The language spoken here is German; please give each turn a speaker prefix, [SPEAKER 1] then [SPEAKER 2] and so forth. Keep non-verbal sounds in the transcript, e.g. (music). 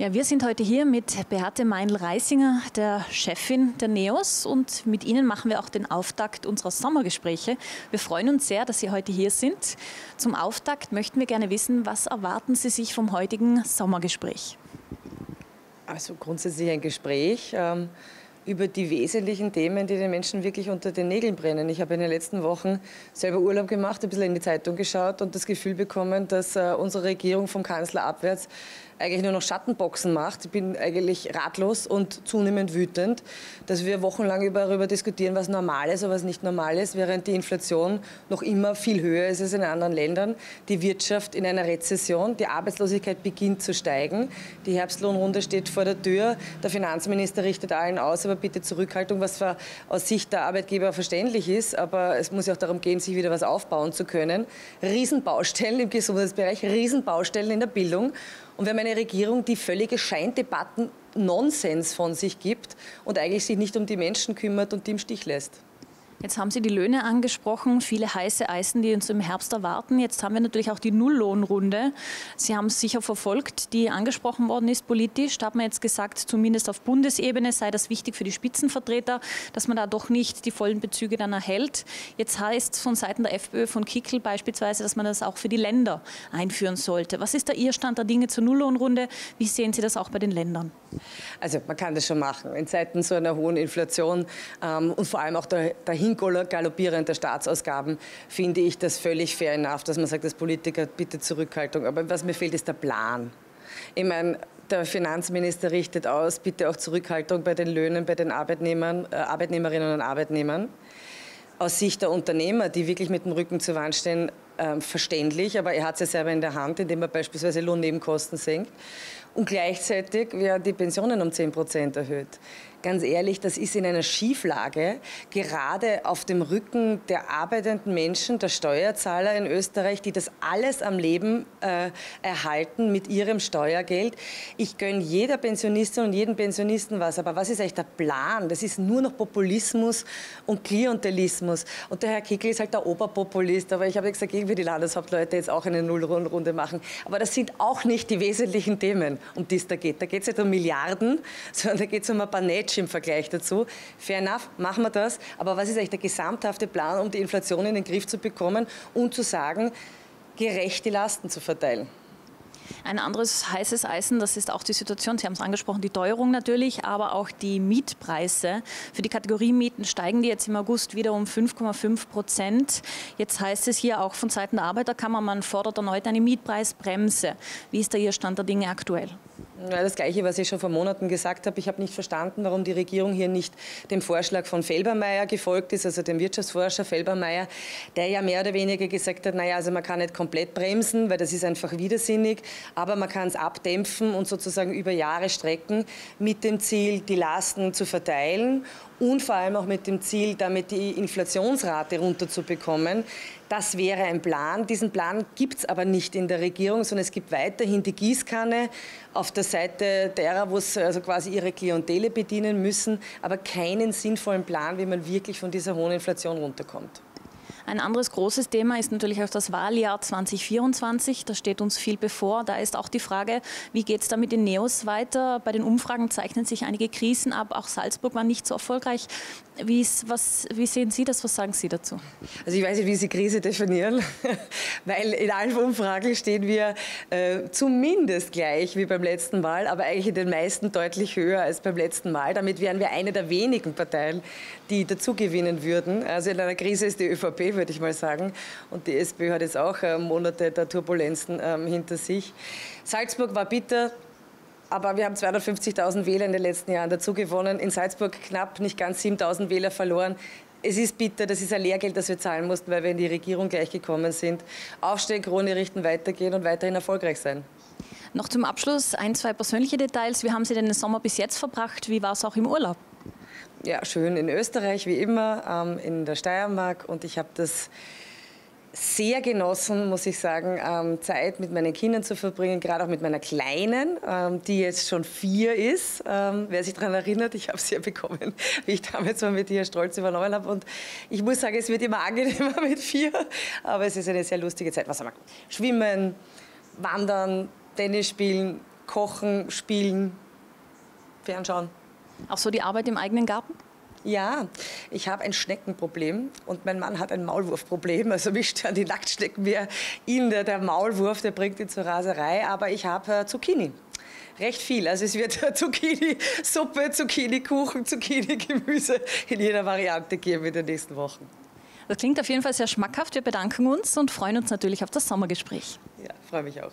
[SPEAKER 1] Ja, wir sind heute hier mit Beate Meinl-Reisinger, der Chefin der NEOS und mit Ihnen machen wir auch den Auftakt unserer Sommergespräche. Wir freuen uns sehr, dass Sie heute hier sind. Zum Auftakt möchten wir gerne wissen, was erwarten Sie sich vom heutigen Sommergespräch?
[SPEAKER 2] Also grundsätzlich ein Gespräch. Ähm über die wesentlichen Themen, die den Menschen wirklich unter den Nägeln brennen. Ich habe in den letzten Wochen selber Urlaub gemacht, ein bisschen in die Zeitung geschaut und das Gefühl bekommen, dass äh, unsere Regierung vom Kanzler abwärts eigentlich nur noch Schattenboxen macht. Ich bin eigentlich ratlos und zunehmend wütend, dass wir wochenlang darüber diskutieren, was normal ist und was nicht normal ist, während die Inflation noch immer viel höher ist als in anderen Ländern. Die Wirtschaft in einer Rezession, die Arbeitslosigkeit beginnt zu steigen, die Herbstlohnrunde steht vor der Tür, der Finanzminister richtet allen aus, aber bitte Zurückhaltung, was aus Sicht der Arbeitgeber verständlich ist, aber es muss ja auch darum gehen, sich wieder was aufbauen zu können. Riesenbaustellen im Gesundheitsbereich, Riesenbaustellen in der Bildung. Und wir haben eine Regierung, die völlige Scheindebatten Nonsens von sich gibt und eigentlich sich nicht um die Menschen kümmert und die im Stich lässt.
[SPEAKER 1] Jetzt haben Sie die Löhne angesprochen, viele heiße Eisen, die uns im Herbst erwarten. Jetzt haben wir natürlich auch die Nulllohnrunde. Sie haben es sicher verfolgt, die angesprochen worden ist politisch. Da hat man jetzt gesagt, zumindest auf Bundesebene sei das wichtig für die Spitzenvertreter, dass man da doch nicht die vollen Bezüge dann erhält. Jetzt heißt es von Seiten der FPÖ, von Kickel beispielsweise, dass man das auch für die Länder einführen sollte. Was ist da Ihr Stand der Dinge zur Nulllohnrunde? Wie sehen Sie das auch bei den Ländern?
[SPEAKER 2] Also man kann das schon machen. In Zeiten so einer hohen Inflation ähm, und vor allem auch dahin galoppierender Staatsausgaben finde ich das völlig fair enough, dass man sagt, als Politiker bitte Zurückhaltung. Aber was mir fehlt, ist der Plan. Ich meine, der Finanzminister richtet aus, bitte auch Zurückhaltung bei den Löhnen, bei den Arbeitnehmern, äh, Arbeitnehmerinnen und Arbeitnehmern. Aus Sicht der Unternehmer, die wirklich mit dem Rücken zur Wand stehen, äh, verständlich, aber er hat es ja selber in der Hand, indem er beispielsweise Lohnnebenkosten senkt. Und gleichzeitig werden die Pensionen um 10 Prozent erhöht ganz ehrlich, das ist in einer Schieflage, gerade auf dem Rücken der arbeitenden Menschen, der Steuerzahler in Österreich, die das alles am Leben äh, erhalten mit ihrem Steuergeld. Ich gönne jeder Pensionistin und jedem Pensionisten was, aber was ist eigentlich der Plan? Das ist nur noch Populismus und Klientelismus. Und der Herr Kickel ist halt der Oberpopulist, aber ich habe gesagt, ich die Landeshauptleute jetzt auch eine Nullrunde machen. Aber das sind auch nicht die wesentlichen Themen, um die es da geht. Da geht es nicht um Milliarden, (laughs) sondern da geht es um ein paar Netz Edge im Vergleich dazu. Fair enough, machen wir das. Aber was ist eigentlich der gesamthafte Plan, um die Inflation in den Griff zu bekommen und zu sagen, gerecht die Lasten zu verteilen?
[SPEAKER 1] Ein anderes heißes Eisen, das ist auch die Situation, Sie haben es angesprochen, die Teuerung natürlich, aber auch die Mietpreise. Für die Kategorie Mieten steigen die jetzt im August wieder um 5,5 Prozent. Jetzt heißt es hier auch von Seiten der Arbeiterkammer, man fordert erneut eine Mietpreisbremse. Wie ist da Ihr Stand der Dinge aktuell?
[SPEAKER 2] Ja, das Gleiche, was ich schon vor Monaten gesagt habe. Ich habe nicht verstanden, warum die Regierung hier nicht dem Vorschlag von Felbermeier gefolgt ist, also dem Wirtschaftsforscher Felbermeier, der ja mehr oder weniger gesagt hat, naja, also man kann nicht komplett bremsen, weil das ist einfach widersinnig, aber man kann es abdämpfen und sozusagen über Jahre strecken mit dem Ziel, die Lasten zu verteilen und vor allem auch mit dem Ziel, damit die Inflationsrate runterzubekommen. Das wäre ein Plan. Diesen Plan gibt es aber nicht in der Regierung, sondern es gibt weiterhin die Gießkanne auf der Seite derer, wo sie also quasi ihre Klientele bedienen müssen, aber keinen sinnvollen Plan, wie man wirklich von dieser hohen Inflation runterkommt.
[SPEAKER 1] Ein anderes großes Thema ist natürlich auch das Wahljahr 2024. Da steht uns viel bevor. Da ist auch die Frage, wie geht es da mit den Neos weiter? Bei den Umfragen zeichnen sich einige Krisen ab. Auch Salzburg war nicht so erfolgreich. Wie, was, wie sehen Sie das? Was sagen Sie dazu?
[SPEAKER 2] Also ich weiß nicht, wie Sie Krise definieren, (laughs) weil in allen Umfragen stehen wir äh, zumindest gleich wie beim letzten Mal, aber eigentlich in den meisten deutlich höher als beim letzten Mal. Damit wären wir eine der wenigen Parteien, die dazugewinnen würden. Also in einer Krise ist die ÖVP würde ich mal sagen. Und die SPÖ hat jetzt auch äh, Monate der Turbulenzen ähm, hinter sich. Salzburg war bitter. Aber wir haben 250.000 Wähler in den letzten Jahren dazu gewonnen. In Salzburg knapp nicht ganz 7.000 Wähler verloren. Es ist bitter, das ist ein Lehrgeld, das wir zahlen mussten, weil wir in die Regierung gleich gekommen sind. Aufstehen, Krone richten, weitergehen und weiterhin erfolgreich sein.
[SPEAKER 1] Noch zum Abschluss ein, zwei persönliche Details. Wie haben Sie den Sommer bis jetzt verbracht? Wie war es auch im Urlaub?
[SPEAKER 2] Ja, schön in Österreich, wie immer, ähm, in der Steiermark. Und ich habe das sehr genossen, muss ich sagen, ähm, Zeit mit meinen Kindern zu verbringen, gerade auch mit meiner Kleinen, ähm, die jetzt schon vier ist. Ähm, wer sich daran erinnert, ich habe sie ja bekommen, (laughs) wie ich damals mal mit ihr stolz übernommen habe. Und ich muss sagen, es wird immer angenehmer (laughs) mit vier, aber es ist eine sehr lustige Zeit. Was wir? Schwimmen, Wandern, Tennis spielen, kochen, spielen, fernschauen.
[SPEAKER 1] Auch so die Arbeit im eigenen Garten?
[SPEAKER 2] Ja, ich habe ein Schneckenproblem und mein Mann hat ein Maulwurfproblem. Also mich stören die Nacktschnecken mehr. Ihn, der, der Maulwurf, der bringt ihn zur Raserei. Aber ich habe äh, Zucchini. Recht viel. Also es wird Zucchini-Suppe, Zucchini-Kuchen, Zucchini-Gemüse in jeder Variante geben in den nächsten Wochen.
[SPEAKER 1] Das klingt auf jeden Fall sehr schmackhaft. Wir bedanken uns und freuen uns natürlich auf das Sommergespräch.
[SPEAKER 2] Ja, freue mich auch.